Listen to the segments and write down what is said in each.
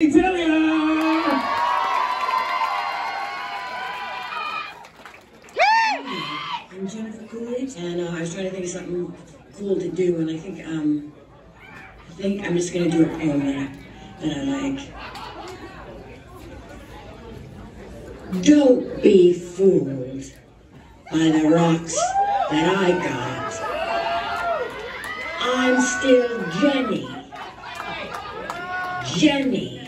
I'm Jennifer Coolidge, and uh, I was trying to think of something cool to do, and I think um, I think I'm just gonna do a poem that I, that I like. Don't be fooled by the rocks that I got. I'm still Jenny. Jenny.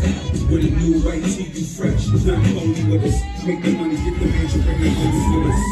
With a new white tee, you fresh. Not phony with us. Make the money, get the mansion, bring the business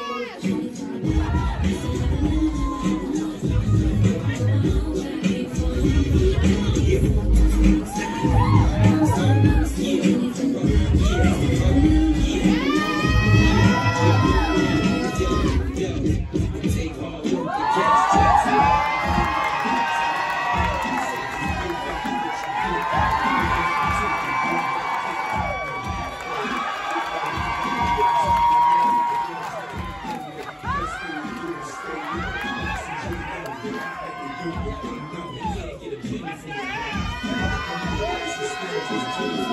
Yes. Woo!